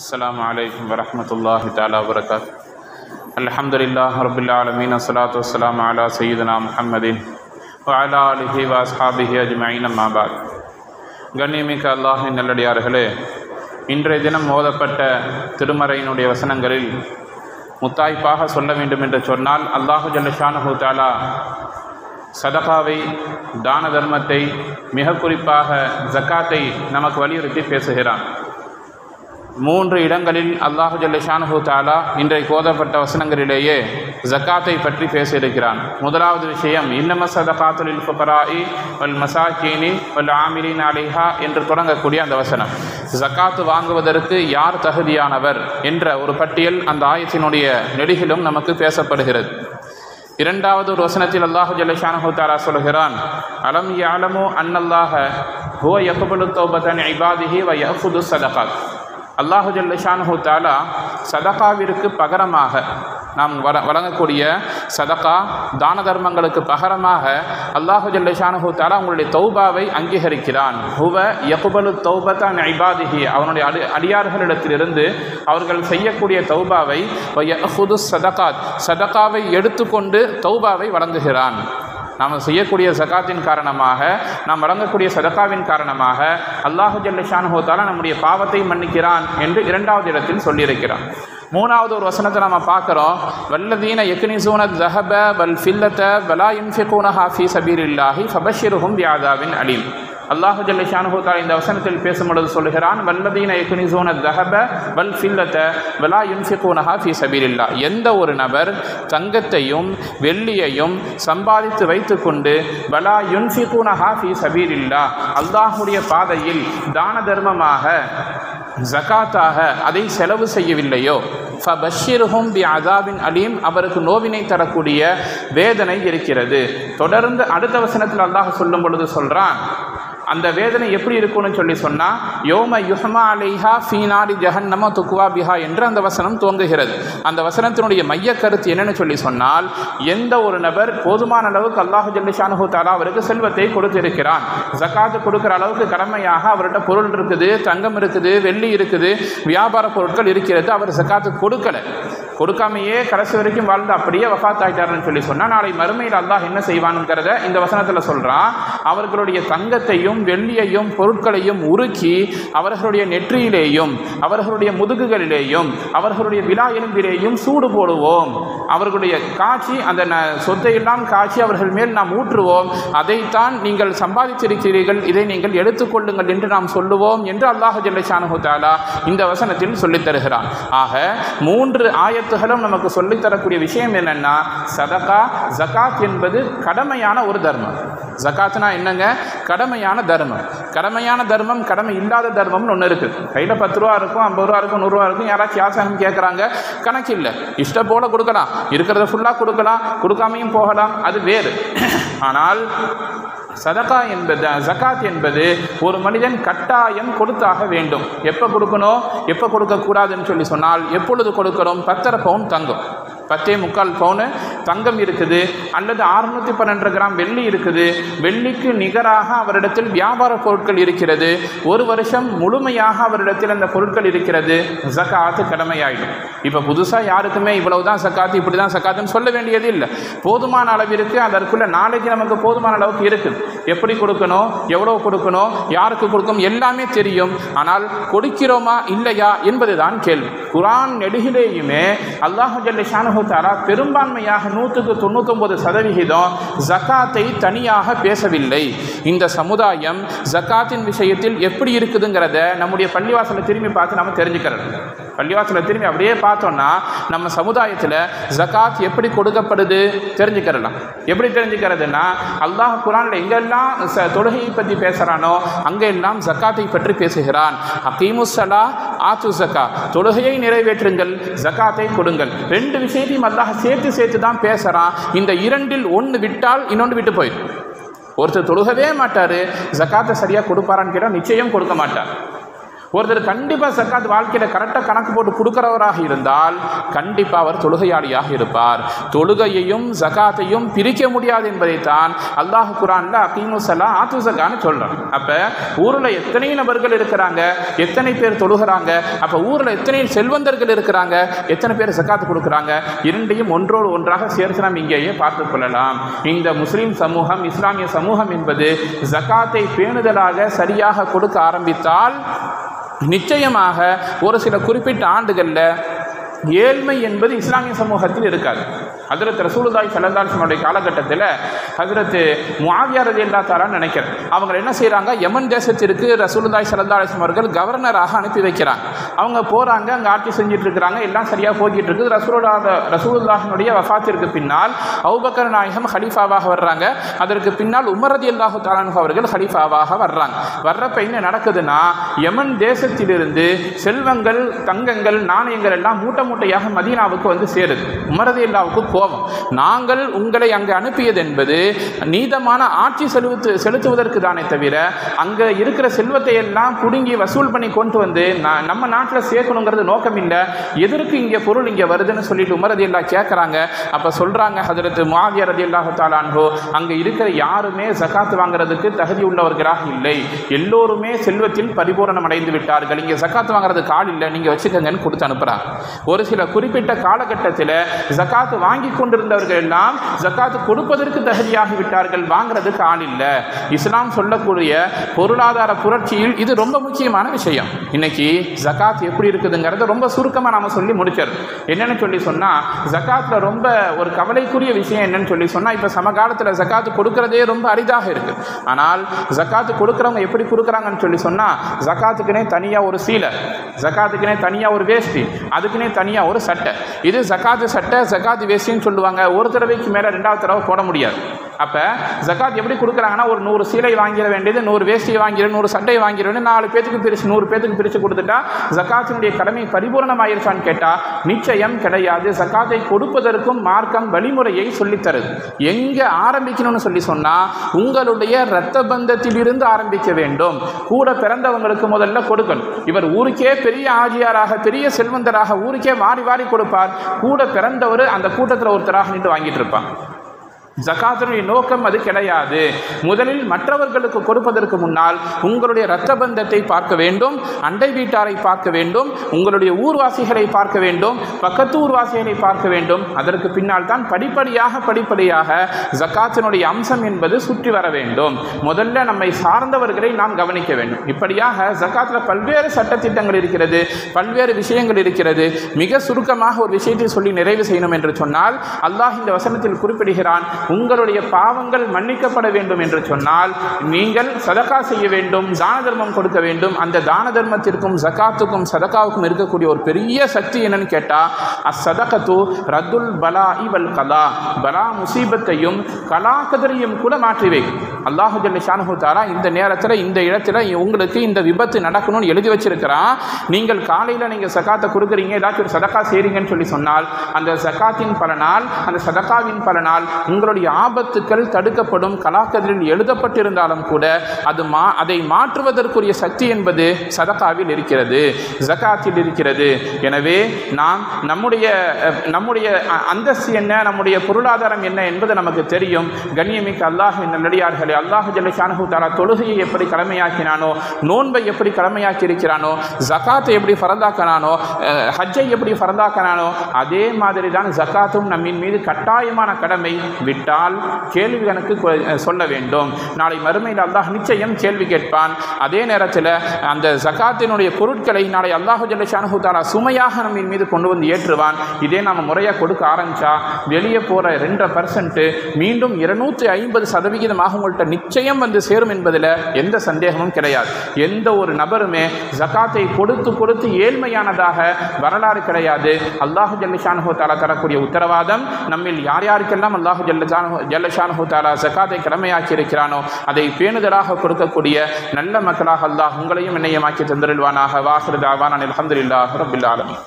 السلام عليكم ورحمة الله تعالى وبركاته الحمد لله رب العالمين الصلاة والسلام على سيدنا محمد وعلى آله وأصحابه أجمعين أما بعد கண்ணியமிக்க அல்லாஹின் நல்லடியார்களே இன்றைய தினம் ஓதப்பட்ட திருமறையினுடைய வசனங்களில் முத்தாய்ப்பாக சொல்ல வேண்டும் என்று சொன்னால் அல்லாஹு ஜல்லஷானஹு தாலா சதகாவை தான தர்மத்தை மிக குறிப்பாக ஜக்காத்தை நமக்கு வலியுறுத்தி பேசுகிறான் மூன்று இடங்களில் அல்லாஹு ஜல்லஷானஹு தாலா இன்றைக்கு ஓதப்பட்ட வசனங்களிலேயே ஜக்காத்தை பற்றி பேசியிருக்கிறான். முதலாவது விஷயம் இன்னம சதகாத்துலில் வல் மசாக்கீனி வல் ஆமிலின் அலிஹா என்று தொடங்கக்கூடிய அந்த வசனம். ஜக்காத்து வாங்குவதற்கு யார் தகுதியானவர் என்ற ஒரு பட்டியல் அந்த ஆயத்தினுடைய நெடுகிலும் நமக்கு பேசப்படுகிறது. இரண்டாவது ஒரு வசனத்தில் அல்லாஹு ஜல்லஷானு தாலா சொல்கிறான் அலம் யாலமோ அன்னல்லாஹ ஹுவ யகுபுலு தௌபதன் ஐபாதிஹி வ யஹுது சதகாத். அல்லாஹு ஜல்லஷானஹு தாலா சதகாவிற்கு பகரமாக நாம் வர வழங்கக்கூடிய சதகா தான தர்மங்களுக்கு பகரமாக அல்லாஹு ஜல்லஷானஹு தாலா உங்களுடைய தௌபாவை அங்கீகரிக்கிறான். ஹுவ யகுபலு தௌபத்தான் ஐபாதிஹி அவனுடைய அடி அடியார்களிடத்திலிருந்து அவர்கள் செய்யக்கூடிய தௌபாவை ஹுது சதகாத். சதகாவை எடுத்துக்கொண்டு தௌபாவை வழங்குகிறான். நாம் செய்யக்கூடிய சகாத்தின் காரணமாக நாம் வழங்கக்கூடிய சதக்காவின் காரணமாக அல்லாஹு ஜல்லஷானுஹோத்தாலா நம்முடைய பாவத்தை மன்னிக்கிறான் என்று இரண்டாவது இடத்தில் சொல்லியிருக்கிறான் மூணாவது ஒரு வசனத்தை நம்ம பார்க்குறோம். வல்லதீன எக்னிசூன தஹப வல் ஃபில்லத்த வலா இன்ஃபிகூன ஹாஃபி சபீர் இல்லாஹி ஃபபஷிருஹும் வியாதாவின் அலீம். அல்லாஹு ஜல்லஷானுஹூத்தால் இந்த வசனத்தில் பேசும்பொழுது சொல்கிறான் வல்லதீன எக்னிசூன தஹப வல் ஃபில்லத்த வலா யுன்ஃபிகூனஹா ஃபி சபீரில்லா எந்த ஒரு நபர் தங்கத்தையும் வெள்ளியையும் சம்பாதித்து வைத்துக்கொண்டு வலா யுன்ஃபிகூனஹா ஃபி சபீரில்லா அல்லாஹுடைய பாதையில் தான தர்மமாக ஜகாத்தாக அதை செலவு செய்யவில்லையோ? ஃபபஷிர்ஹும் பி அதாபின் அலீம். அவருக்கு நோவினை தரக்கூடிய வேதனை இருக்கிறது. தொடர்ந்து அடுத்த வசனத்தில் அல்லாஹ் சொல்லும் பொழுது சொல்கிறான் அந்த வேதனை எப்படி இருக்கும்னு சொல்லி சொன்னால் யோம யுஹமா அலைஹா ஃபீனாடி ஜஹன்னம துக்குவா பிஹா என்று அந்த வசனம் துவங்குகிறது. அந்த வசனத்தினுடைய மைய கருத்து என்னன்னு சொல்லி சொன்னால் எந்த ஒரு நபர் போதுமான அளவுக்கு அல்லாஹு ஜல்லிஷானு தாலா அவருக்கு செல்வத்தை கொடுத்திருக்கிறான். ஜக்காத்து கொடுக்குற அளவுக்கு கடமையாக அவர்கிட்ட பொருள் இருக்குது தங்கம் இருக்குது வெள்ளி இருக்குது வியாபார பொருட்கள் இருக்கிறது அவர் ஜக்காத்து கொடுக்கலை. கொடுக்காமையே கடைசி வரைக்கும் வாழ்ந்து அப்படியே வஃத் ஆகிட்டாருன்னு சொல்லி சொன்னால் நாளை மறுமையில் அல்லாஹ் என்ன செய்வானுங்கிறத இந்த வசனத்தில் சொல்கிறான் அவர்களுடைய தங்கத்தையும் வெள்ளியையும் பொருட்களையும் உருக்கி அவர்களுடைய நெற்றியிலேயும் அவர்களுடைய முதுகுகளிலேயும் அவர்களுடைய விழா எலும்பிலேயும் சூடு போடுவோம். அவர்களுடைய காட்சி அந்த ந சொத்தையெல்லாம் காட்சி அவர்கள் மேல் நாம் ஊற்றுவோம். அதைத்தான் நீங்கள் சம்பாதித்திருக்கிறீர்கள் இதை நீங்கள் எடுத்துக்கொள்ளுங்கள் என்று நாம் சொல்லுவோம் என்று அல்லாஹ் ஜல்லஷானு தாலா இந்த வசனத்தில் சொல்லித் தருகிறான் ஆக மூன்று ஆயத்துகளும் நமக்கு சொல்லித்தரக்கூடிய விஷயம் என்னென்னா சதகா ஜகாத் என்பது கடமையான ஒரு தர்மம். ஜகாத்னா என்னங்க? கடமையான தர்மம். கடமையான தர்மம் கடமை இல்லாத தர்மம்னு ஒன்று இருக்குது கையில் பத்து ரூபா இருக்கும் ஐம்பது ரூபா இருக்கும் நூறுரூவா இருக்கும் யாராச்சும் யாசகம் கேட்குறாங்க கணக்கு இல்லை. இஷ்டம் போல் கொடுக்கலாம். இருக்கிறத ஃபுல்லாக கொடுக்கலாம் கொடுக்காமையும் போகலாம் அது வேறு. ஆனால் சதகா என்பது ஜக்காத் என்பது ஒரு மனிதன் கட்டாயம் கொடுத்தாக வேண்டும். எப்போ கொடுக்கணும்? எப்போ கொடுக்கக்கூடாதுன்னு சொல்லி சொன்னால் எப்பொழுது கொடுக்கணும் பத்தரை பவுன் தங்கம். பத்தே முக்கால் பவுனு தங்கம் இருக்குது அல்லது அறுநூற்றி பன்னெண்டு கிராம் வெள்ளி இருக்குது. வெள்ளிக்கு நிகராக அவரிடத்தில் வியாபார பொருட்கள் இருக்கிறது. ஒரு வருஷம் முழுமையாக அவரிடத்தில் அந்த பொருட்கள் இருக்கிறது. ஜக்காத்து கடமையாயிடும். இப்போ புதுசாக யாருக்குமே இவ்வளவு தான் சக்காத்து இப்படி தான் சக்காத்துன்னு சொல்ல வேண்டியது இல்லை. போதுமான அளவிற்கு அதற்குள்ள நாளைக்கு நமக்கு போதுமான அளவுக்கு இருக்குது. எப்படி கொடுக்கணும் எவ்வளோ கொடுக்கணும் யாருக்கு கொடுக்கணும் எல்லாமே தெரியும். ஆனால் கொடுக்கிறோமா இல்லையா என்பதுதான் கேள்வி. குரான் நெடுகிலேயுமே அல்லாஹு ஜல்லிஷானு தாரா பெரும்பான்மையாக நூற்றுக்கு தொண்ணூத்தொம்பது சதவிகிதம் ஜக்காத்தை தனியாக பேசவில்லை. இந்த சமுதாயம் ஜக்காத்தின் விஷயத்தில் எப்படி இருக்குதுங்கிறத நம்முடைய பள்ளிவாசலை திரும்பி பார்த்து நம்ம தெரிஞ்சுக்கிறது பள்ளிவாசலை திரும்பி அப்படியே பார்த்தோன்னா நம்ம சமுதாயத்தில் ஜக்காத் எப்படி கொடுக்கப்படுது? தெரிஞ்சுக்கிறலாம். எப்படி தெரிஞ்சுக்கிறதுனா அல்லாஹ் குரானில் எங்கெல்லாம் ச தொழுகையை பற்றி பேசுகிறானோ அங்கெல்லாம் ஜக்காத்தை பற்றி பேசுகிறான். அகீமுசலா ஆத்து ஜக்கா தொழுகையை நிறைவேற்றுங்கள் ஜக்காத்தை கொடுங்கள். ரெண்டு விஷயத்தையும் அல்லாஹ் சேர்த்து சேர்த்து தான் பேசுகிறான் இந்த இரண்டில் ஒன்று விட்டால் இன்னொன்று விட்டு போயிடும். ஒருத்தர் தொழுகவே மாட்டார் ஜக்காத்தை சரியாக கொடுப்பாரான்னு கேட்டால் நிச்சயம் கொடுக்க மாட்டார். ஒருத்தர் கண்டிப்பாக சக்காத் வாழ்க்கையில் கரெக்டாக கணக்கு போட்டு கொடுக்குறவராக இருந்தால் கண்டிப்பாக அவர் தொழுகையாளியாக இருப்பார். தொழுகையையும் ஜகாத்தையும் பிரிக்க முடியாது என்பதைத்தான் அல்லாஹ் குரான்ல அகீமு சலா ஆத்து சக்கான்னு சொல்கிறான் அப்போ ஊரில் எத்தனை நபர்கள் இருக்கிறாங்க? எத்தனை பேர் தொழுகிறாங்க? அப்போ ஊரில் எத்தனை செல்வந்தர்கள் இருக்கிறாங்க? எத்தனை பேர் சக்காத்து கொடுக்குறாங்க? இரண்டையும் ஒன்றோடு ஒன்றாக சேர்த்து நாம் இங்கேயே பார்த்து கொள்ளலாம். இந்த முஸ்லீம் சமூகம் இஸ்லாமிய சமூகம் என்பது ஜகாத்தை பேணுதலாக சரியாக கொடுக்க ஆரம்பித்தால் நிச்சயமாக ஒரு சில குறிப்பிட்ட ஆண்டுகளில் ஏழ்மை என்பது இஸ்லாமிய சமூகத்தில் இருக்காது. ஹஜரத் ரசூலுதாய் சலந்தாசனுடைய காலகட்டத்தில் ஹஜரத் முஆவியா ரலியல்லாஹு தாரான்னு நினைக்கிறேன் அவங்க என்ன செய்கிறாங்க யமன் தேசத்திற்கு ரசூலுதாய் சல்லல்லாஹு அவர்கள் கவர்னராக அனுப்பி வைக்கிறாங்க. அவங்க போகிறாங்க அங்கே ஆட்சி செஞ்சுட்டு இருக்கிறாங்க எல்லாம் சரியாக போய்கிட்டு இருக்குது. ரசூலுல்லா ரசூலுல்லாஹினுடைய வஃத்திற்கு பின்னால் அவுபக்கர் நாயகம் ஹலீஃபாவாக வர்றாங்க. அதற்கு பின்னால் உமரதி அல்லாஹு தாலானு அவர்கள் ஹலீஃபாவாக வர்றாங்க. வர்றப்ப என்ன நடக்குதுன்னா யமன் தேசத்திலிருந்து செல்வங்கள் தங்கங்கள் நாணயங்கள் எல்லாம் மூட்டை மூட்டையாக மதீனாவுக்கு வந்து சேருது. உமரதியல்லாவுக்கு கோபம். நாங்கள் உங்களை அங்கே அனுப்பியது என்பது நீதமான ஆட்சி செலுத்து செலுத்துவதற்கு தானே தவிர அங்கே இருக்கிற செல்வத்தை எல்லாம் பிடுங்கி வசூல் பண்ணி கொண்டு வந்து நா- நம்ம நாட்டில் சேர்க்கணுங்கிறது நோக்கம் இல்லை எதற்கு இங்கே பொருள் இங்கே வருதுன்னு சொல்லிட்டு உமரதியல்லா கேட்குறாங்க. அப்போ சொல்கிறாங்க ஹதரத்து மாவிய ரதி அல்லாஹு தாலான்ஹோ அங்கே இருக்கிற யாருமே ஜகாத் வாங்குறதுக்கு தகுதி உள்ளவர்களாக இல்லை. எல்லோருமே செல்வத்தில் பரிபூரணம் அடைந்து விட்டார்கள். இங்கே ஜகாத் வாங்குறதுக்கு ஆள் இல்லை. நீங்கள் வச்சுக்கோங்கன்னு கொடுத்து அனுப்புகிறாங்க ஒரு ஒரு சில குறிப்பிட்ட காலகட்டத்தில் ஜக்காத்து வாங்கி கொண்டிருந்தவர்கள் எல்லாம் ஜக்காத்து கொடுப்பதற்கு தகுதியாகி விட்டார்கள் வாங்கிறதுக்கு ஆள் இல்லை. இஸ்லாம் சொல்லக்கூடிய பொருளாதார புரட்சியில் இது ரொம்ப முக்கியமான விஷயம். இன்னைக்கு ஜக்காத் எப்படி இருக்குதுங்கிறத ரொம்ப சுருக்கமாக நாம சொல்லி முடிச்சிடும் என்னென்னு சொல்லி சொன்னால் ஜக்காத்தில் ரொம்ப ஒரு கவலைக்குரிய விஷயம் என்னன்னு சொல்லி சொன்னால் இப்போ சமகாலத்தில் ஜக்காத்து கொடுக்கறதே ரொம்ப அரிதாக இருக்குது ஆனால் ஜக்காத்து கொடுக்குறவங்க எப்படி கொடுக்குறாங்கன்னு சொல்லி சொன்னால் ஜக்காத்துக்குனே தனியாக ஒரு சீலை ஜக்காத்துக்குனே தனியாக ஒரு வேஷ்டி அதுக்குனே தனியாக ஒரு சட்டை. இது ஜக்காத்து சட்டை ஜக்காத்து வேஷ்டின்னு சொல்லுவாங்க. ஒரு தடவைக்கு மேலே ரெண்டாவது தடவை போட முடியாது. அப்போ ஜகாத் எப்படி கொடுக்குறாங்கன்னா ஒரு நூறு சீலை வாங்கிட வேண்டியது நூறு வேஷ்டியை வாங்கிட நூறு சட்டையை வாங்கிட வேண்டியது நாலு பேத்துக்கு பிரித்து நூறு பேத்துக்கு பிரித்து கொடுத்துட்டா ஜக்காத்தினுடைய கடமை பரிபூர்ணமாயிருச்சான்னு கேட்டால் நிச்சயம் கிடையாது. ஜக்காத்தை கொடுப்பதற்கும் மார்க்கம் வழிமுறையை சொல்லித்தருது. எங்கே ஆரம்பிக்கணும்னு சொல்லி சொன்னால் உங்களுடைய இரத்த பந்தத்திலிருந்து ஆரம்பிக்க வேண்டும். கூட பிறந்தவங்களுக்கு முதல்ல கொடுக்கணும். இவர் ஊருக்கே பெரிய ஆஜியாராக பெரிய செல்வந்தராக ஊருக்கே வாரி வாரி கொடுப்பார். கூட பிறந்தவர் அந்த கூட்டத்தில் ஒருத்தராக நின்று வாங்கிட்டு இருப்பான். ஜகாத்தினுடைய நோக்கம் அது கிடையாது. முதலில் மற்றவர்களுக்கு கொடுப்பதற்கு முன்னால் உங்களுடைய இரத்த பந்தத்தை பார்க்க வேண்டும் அண்டை வீட்டாரை பார்க்க வேண்டும் உங்களுடைய ஊர்வாசிகளை பார்க்க வேண்டும் பக்கத்து ஊர்வாசிகளை பார்க்க வேண்டும். அதற்கு பின்னால் தான் படிப்படியாக படிப்படியாக ஜக்காத்தினுடைய அம்சம் என்பது சுற்றி வர வேண்டும். முதல்ல நம்மை சார்ந்தவர்களை நாம் கவனிக்க வேண்டும். இப்படியாக ஜக்காத்தில் பல்வேறு சட்டத்திட்டங்கள் இருக்கிறது பல்வேறு விஷயங்கள் இருக்கிறது. மிக சுருக்கமாக ஒரு விஷயத்தை சொல்லி நிறைவு செய்யணும் என்று சொன்னால் அல்லாஹ் இந்த வசனத்தில் குறிப்பிடுகிறான் உங்களுடைய பாவங்கள் மன்னிக்கப்பட வேண்டும் என்று சொன்னால் நீங்கள் சதக்கா செய்ய வேண்டும் தான தர்மம் கொடுக்க வேண்டும். அந்த தான தர்மத்திற்கும் ஜகாத்துக்கும் சதக்காவுக்கும் இருக்கக்கூடிய ஒரு பெரிய சக்தி என்னன்னு கேட்டால் அசதகத்து ரத்துல் பலா இவல் கலா. பலா முசீபத்தையும் கலா கதரையும் கூட மாற்றி வைக்கும் அல்லாஹு ஜல்ல ஷானஹு தாரா இந்த நேரத்தில் இந்த இடத்துல உங்களுக்கு இந்த விபத்து நடக்கணும்னு எழுதி வச்சிருக்கிறான் நீங்கள் காலையில் நீங்கள் சக்காத்தை கொடுக்குறீங்க ஏதாச்சும் ஒரு சதக்கா செய்கிறீங்கன்னு சொல்லி சொன்னால் அந்த சகாத்தின் பலனால் அந்த சதக்காவின் பலனால் உங்களுடைய ஆபத்துக்கள் தடுக்கப்படும் கலாக்கதிரில் எழுதப்பட்டிருந்தாலும் கூட அது மா அதை மாற்றுவதற்குரிய சக்தி என்பது சதகாவில் இருக்கிறது ஜகாத்தில் இருக்கிறது. எனவே நாம் நம்முடைய நம்முடைய அந்தஸ்து என்ன நம்முடைய பொருளாதாரம் என்ன என்பது நமக்கு தெரியும். கண்ணியமிக்க அல்லாஹ் நல்லடியார்களே அல்லாஹ் ஜல்லி ஷானஹு தாரா தொழுகையை எப்படி கடமையாக்கினானோ நோன்பை எப்படி கடமையாக்கி இருக்கிறானோ ஜகாத்தை எப்படி ஃபரந்தாக்கினானோ ஹஜ்ஜை எப்படி ஃபரந்தாக்கினானோ அதே மாதிரி தான் ஜக்காத்தும் நம்மின் மீது கட்டாயமான கடமை விட்டு கேட்டால் கேள்வி கணக்கு சொல்ல வேண்டும். நாளை மறுமையில் அல்லாஹ் நிச்சயம் கேள்வி கேட்பான். அதே நேரத்தில் அந்த ஜகாத்தினுடைய பொருட்களை நாளை அல்லாஹு ஜல்ல தாலா சுமையாக நம்ம மீது கொண்டு வந்து ஏற்றுவான். இதே நம்ம முறையாக கொடுக்க ஆரம்பிச்சா வெளியே போகிற ரெண்டரை பர்சன்ட்டு மீண்டும் இருநூற்றி ஐம்பது சதவிகிதமாக உங்கள்கிட்ட நிச்சயம் வந்து சேரும் என்பதில் எந்த சந்தேகமும் கிடையாது. எந்த ஒரு நபருமே ஜகாத்தை கொடுத்து கொடுத்து ஏழ்மையானதாக வரலாறு கிடையாது. அல்லாஹு ஜல்லஷானஹு தாலா தரக்கூடிய உத்தரவாதம் நம்மில் யார் யாருக்கெல்லாம் அல்லாஹு ஜல்லஷானஹு ஜல்லஷானஹு தாலா ஜக்காத்தை கடமையாக்கி இருக்கிறானோ அதை பேணுதலாக கொடுக்கக்கூடிய நல்ல மக்களாக அல்லாஹ் உங்களையும் என்னையும் ஆக்கி தந்திருவானாக வாஹிருதாவான் அலமதுல்லாஹ் ரபுல்லாலமி